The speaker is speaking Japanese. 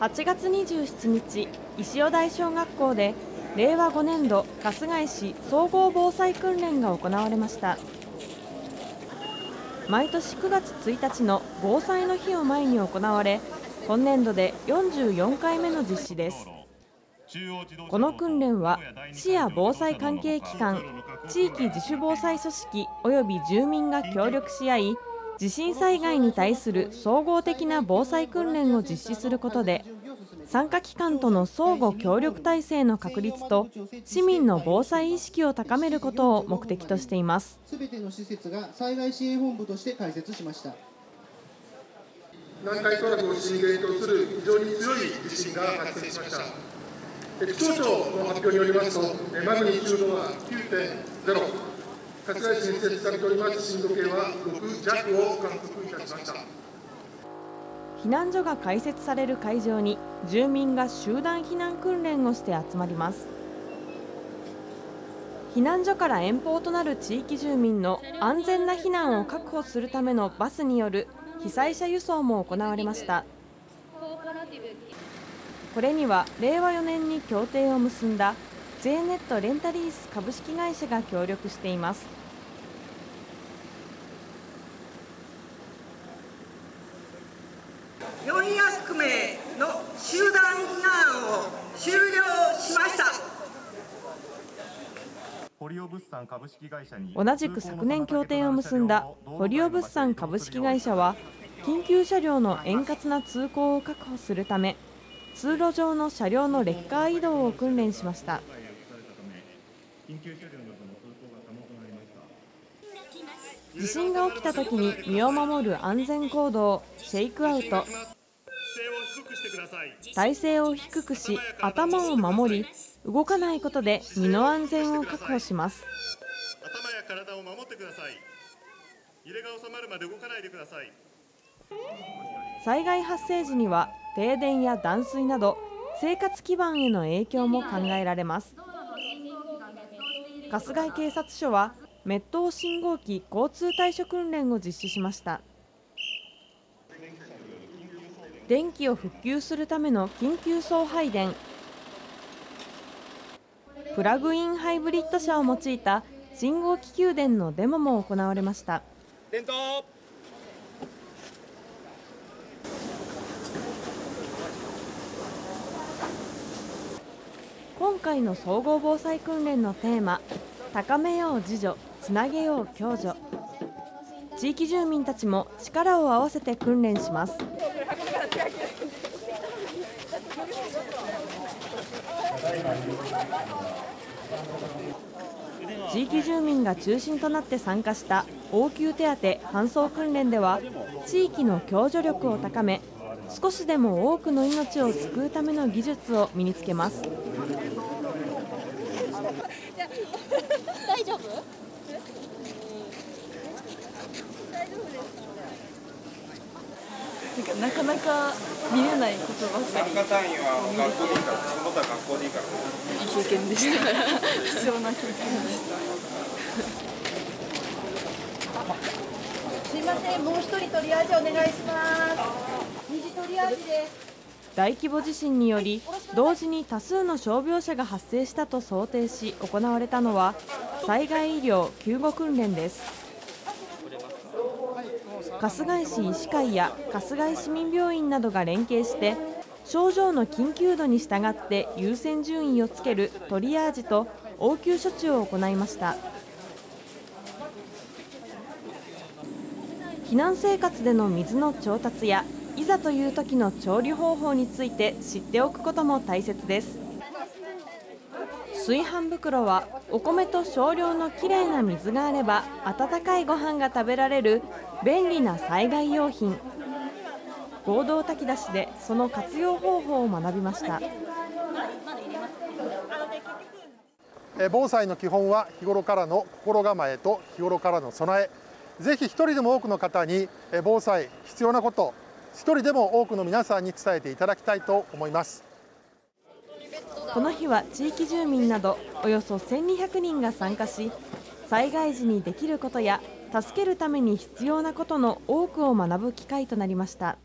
8月27日石尾台小学校で令和5年度春日井市総合防災訓練が行われました。毎年9月1日の防災の日を前に行われ今年度で44回目の実施です。この訓練は市や防災関係機関地域自主防災組織及び住民が協力し合い地震災害に対する総合的な防災訓練を実施することで参加機関との相互協力体制の確立と市民の防災意識を高めることを目的としています。すべての施設が災害支援本部として開設しました。南海トラフを震源とする非常に強い地震が発生しました。気象庁の発表によりますとマグニチュードは9.0春日井市に設置されております震度計は6弱を観測いたしました。避難所が開設される会場に住民が集団避難訓練をして集まります。避難所から遠方となる地域住民の安全な避難を確保するためのバスによる被災者輸送も行われました。これには令和4年に協定を結んだ J ネットレンタリース株式会社が協力しています。400名の集団避難を終了しました。同じく昨年協定を結んだ堀尾物産株式会社は緊急車両の円滑な通行を確保するため通路上の車両のレッカー移動を訓練しました地震が起きた時に身を守る安全行動シェイクアウト。体勢を低くし頭を守り動かないことで身の安全を確保します。頭や体を守ってください。揺れが収まるまで動かないでください。災害発生時には停電や断水など生活基盤への影響も考えられます。春日井警察署は滅刀信号機交通対処訓練を実施しました。電気を復旧するための緊急送配電。プラグインハイブリッド車を用いた信号機給電のデモも行われました。今回の総合防災訓練のテーマ高めよう自助。つなげよう共助。地域住民たちも力を合わせて訓練します。地域住民が中心となって参加した応急手当搬送訓練では地域の共助力を高め少しでも多くの命を救うための技術を身につけます。大丈夫？なんかなかなか見れないことばかり。単位は学校でいいから、その他学校でいいから。いい経験でした。必要な経験でした。すいません、もう一人トリアージお願いします。二次トリアージです。大規模地震により同時に多数の傷病者が発生したと想定し行われたのは災害医療救護訓練です春日井市医師会や春日井市民病院などが連携して症状の緊急度に従って優先順位をつけるトリアージと応急処置を行いました。避難生活での水の調達やいざという時の調理方法について知っておくことも大切です。炊飯袋はお米と少量のきれいな水があれば温かいご飯が食べられる便利な災害用品。合同炊き出しでその活用方法を学びました。防災の基本は日頃からの心構えと日頃からの備え。ぜひ一人でも多くの方に防災必要なこと一人でも多くの皆さんに伝えていただきたいと思います。この日は地域住民などおよそ1200人が参加し災害時にできることや助けるために必要なことの多くを学ぶ機会となりました。